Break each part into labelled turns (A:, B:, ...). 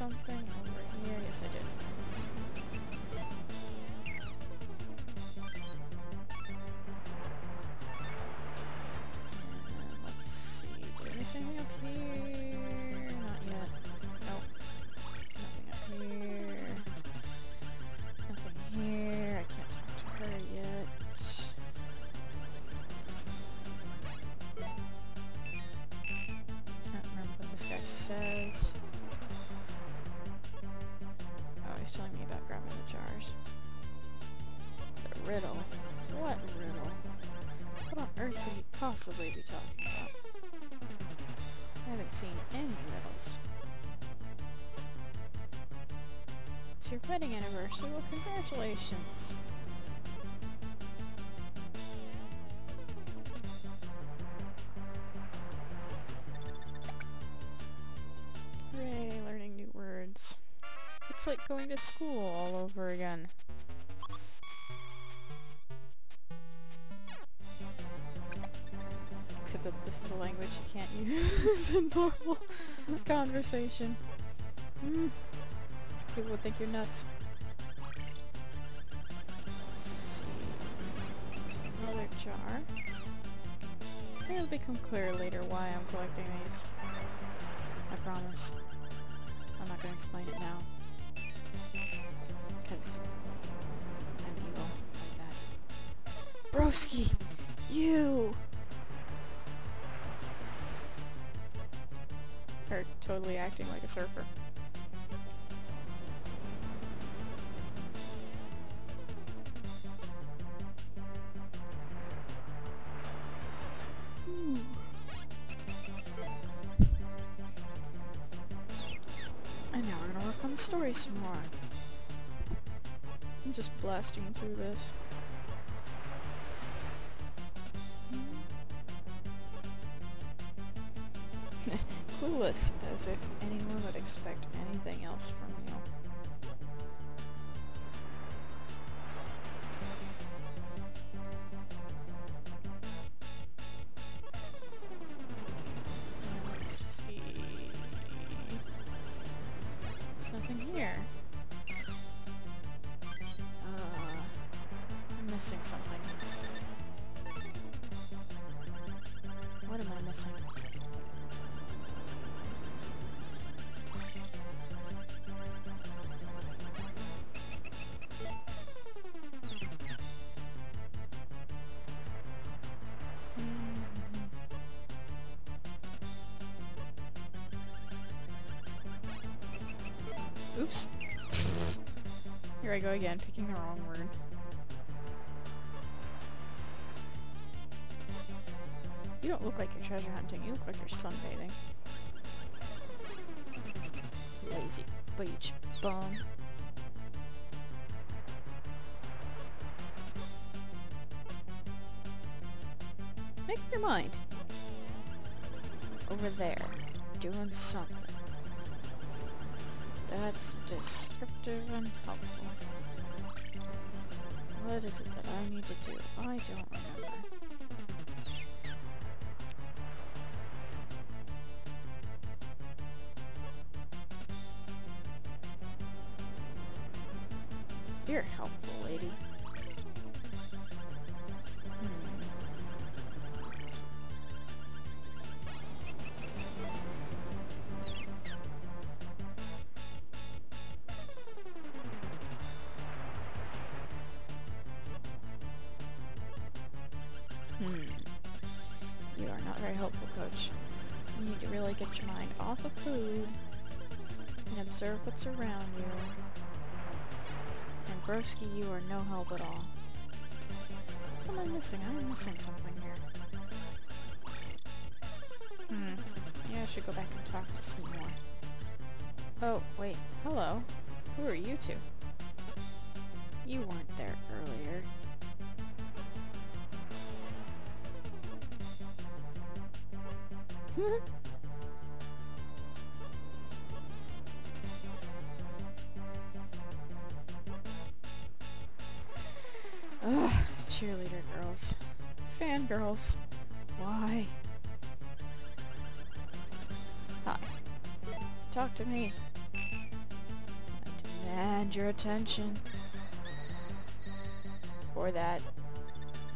A: something over here? Yes, I did. Wedding anniversary. Well, congratulations. Hooray, learning new words. It's like going to school all over again. Except that this is a language you can't use in normal conversation. Mm. People would think you're nuts. Another jar. It'll become clear later why I'm collecting these. I promise. I'm not gonna explain it now. Because I'm evil like that. Broski! You! Her totally acting like a surfer. More. I'm just blasting through this. Clueless, as if anyone would expect anything else from you. Oops. Here I go again, picking the wrong word. You don't look like you're treasure hunting, you look like you're sunbathing. Lazy beach bum. Make your mind. Over there, doing something. That's descriptive and helpful. What is it that I need to do? I don't remember. Observe what's around you. And Broski, you are no help at all. What am I missing? I'm missing something here. Hmm. Yeah, I should go back and talk to some more. Oh, wait. Hello. Who are you two? You weren't there earlier. Ugh, cheerleader girls. Fangirls. Why? Hi. Talk to me. And your attention. Or that.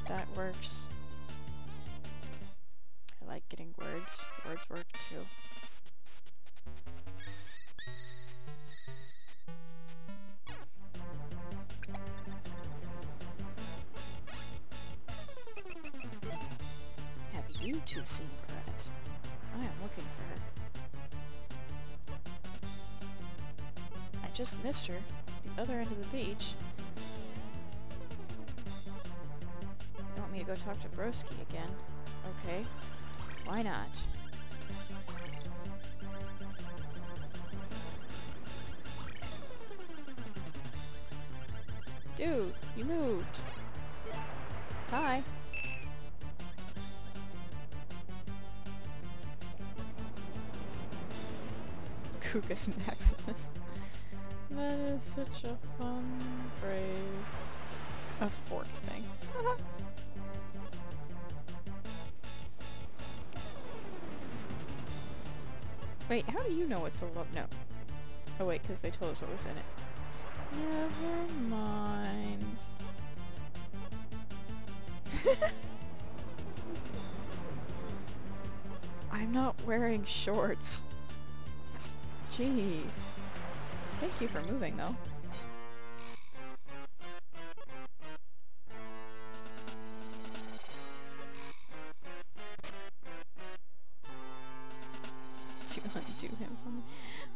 A: That works. I like getting words. Words work too. Two seen Brett? I am looking for her. I just missed her. The other end of the beach. You want me to go talk to Broski again? Okay. Why not? Cucus Maximus. That is such a fun phrase. A fork thing. wait, how do you know it's a love note? Oh wait, because they told us what was in it. Never mind. I'm not wearing shorts. Jeez. Thank you for moving, though. Undo him for me?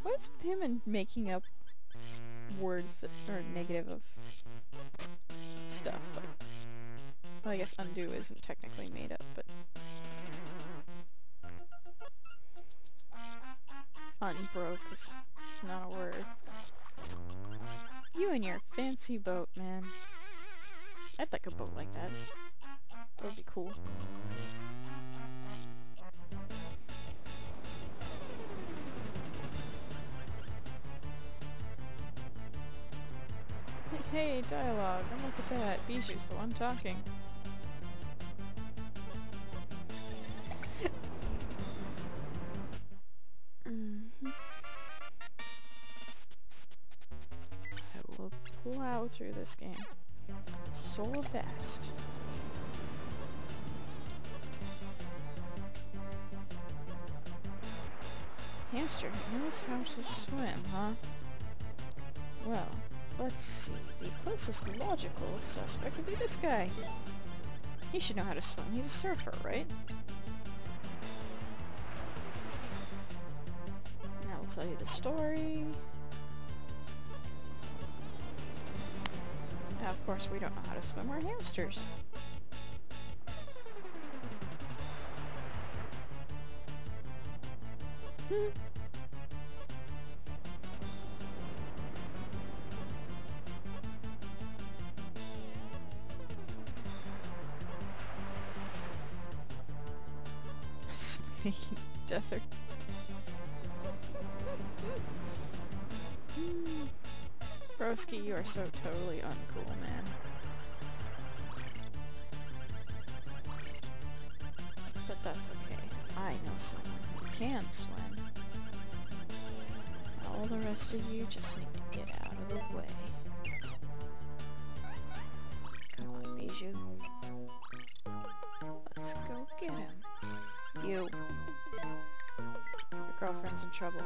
A: What's with him and making up words that are negative of stuff? Well, I guess undo isn't technically made up, Unbroke is not a word. You and your fancy boat, man. I'd like a boat like that. That would be cool. Hey, dialogue. Don't look at that. Bijou's the one talking. Plow through this game so fast. Hamster knows how to swim, huh? Well, let's see. The closest logical suspect would be this guy. He should know how to swim. He's a surfer, right? Now I'll tell you the story. Course, we don't know how to swim. We're hamsters. Speaking desert. Broski, you are so totally uncool, man. But that's okay. I know someone who can swim. All the rest of you just need to get out of the way. Come on, Bijou. Let's go get him. You. Your girlfriend's in trouble.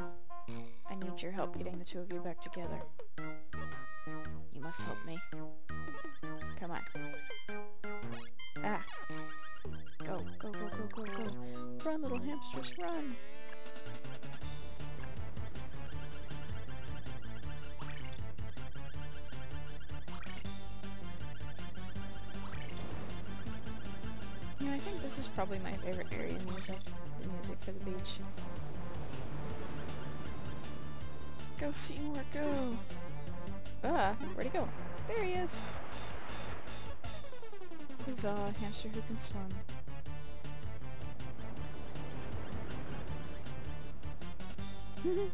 A: I need your help getting the two of you back together. You must help me. Come on. Ah! Go, go, go, go, go, go. Run, little hamsters, run! Yeah, I think this is probably my favorite area music. The music for the beach. Go Seymour, go! Ah, where'd he go? There he is! Huzzah, hamster who can swim.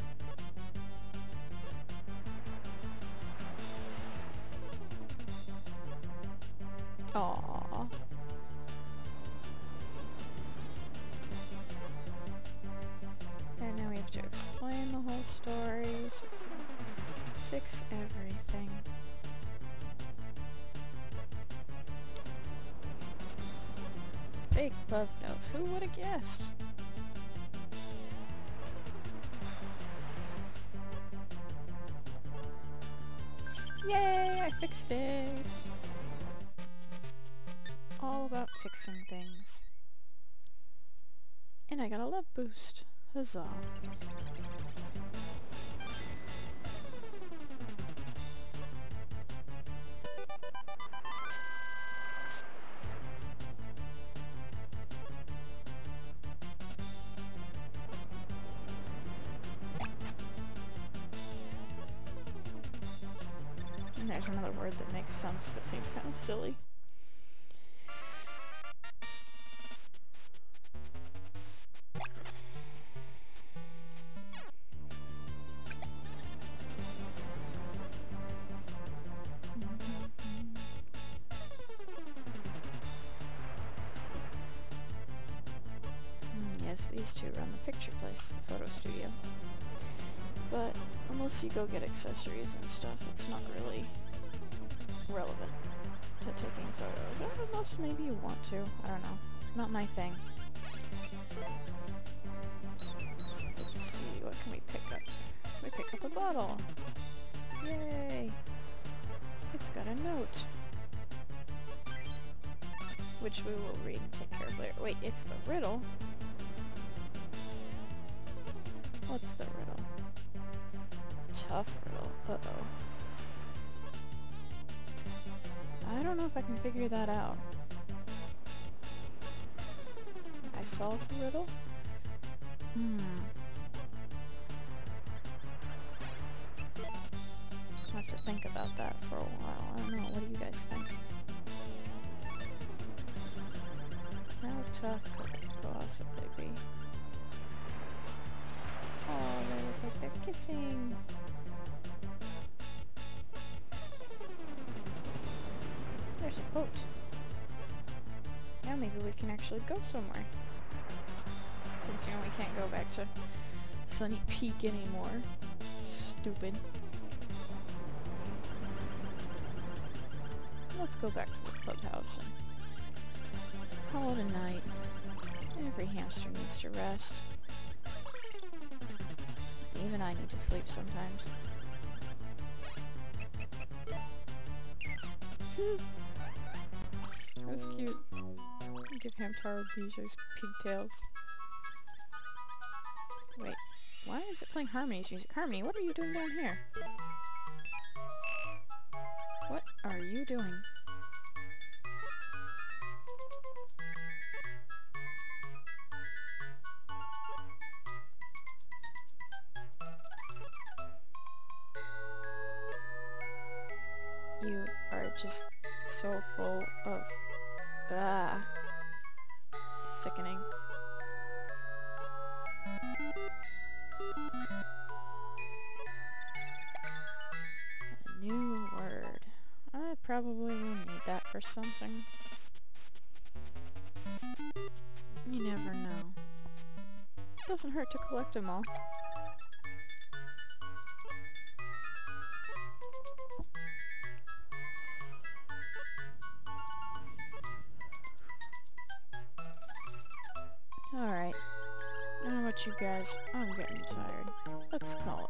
A: Aww. McDonald's. Who would have guessed? Yay, I fixed it! It's all about fixing things. And I got a love boost. Huzzah. There's another word that makes sense but seems kind of silly. Mm, yes, these two run the picture place, the photo studio. But unless you go get accessories and stuff, it's not really relevant to taking photos. Or unless maybe you want to. I don't know. Not my thing. So let's see, what can we pick up? We pick up a bottle. Yay! It's got a note. Which we will read and take care of later. Wait, it's the riddle? What's the riddle? Tough riddle. Uh-oh. If I can figure that out. I solved the riddle? Hmm. I'll have to think about that for a while. I don't know. What do you guys think? How tough could it possibly be? Oh, they look like they're kissing. There's a boat. Now maybe we can actually go somewhere. Since, you know, we can't go back to Sunny Peak anymore. Stupid. Let's go back to the clubhouse and call it a night. Every hamster needs to rest. Even I need to sleep sometimes. Give Hamtaro Bijou's pigtails. Wait, why is it playing Harmony's music? Harmony, what are you doing down here? What are you doing? You are just so full of ah sickening. A new word. I probably will need that for something. You never know. Doesn't hurt to collect them all. Guys. I'm getting tired. Let's call it